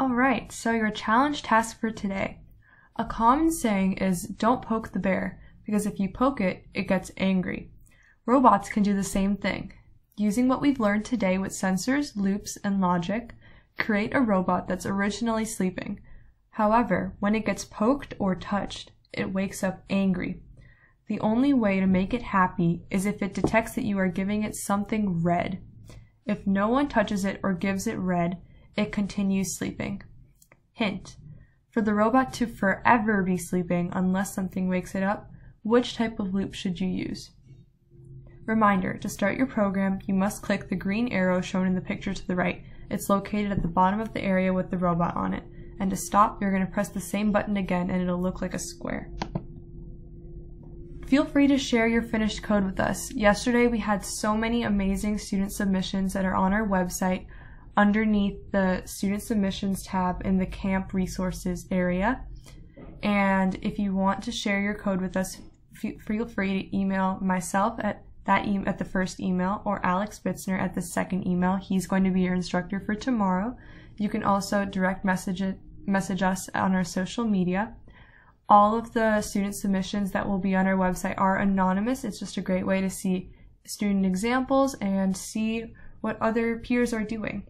Alright, so your challenge task for today. A common saying is don't poke the bear, because if you poke it, it gets angry. Robots can do the same thing. Using what we've learned today with sensors, loops, and logic, create a robot that's originally sleeping. However, when it gets poked or touched, it wakes up angry. The only way to make it happy is if it detects that you are giving it something red. If no one touches it or gives it red, it continues sleeping. Hint. For the robot to forever be sleeping unless something wakes it up, which type of loop should you use? Reminder, to start your program, you must click the green arrow shown in the picture to the right. It's located at the bottom of the area with the robot on it. And to stop, you're going to press the same button again and it'll look like a square. Feel free to share your finished code with us. Yesterday we had so many amazing student submissions that are on our website underneath the student submissions tab in the camp resources area. And if you want to share your code with us, feel free to email myself at that e at the first email or Alex Bitzner at the second email. He's going to be your instructor for tomorrow. You can also direct message message us on our social media. All of the student submissions that will be on our website are anonymous. It's just a great way to see student examples and see what other peers are doing.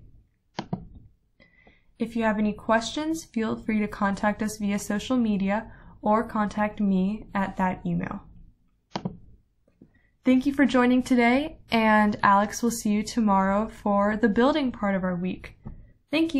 If you have any questions, feel free to contact us via social media or contact me at that email. Thank you for joining today, and Alex will see you tomorrow for the building part of our week. Thank you.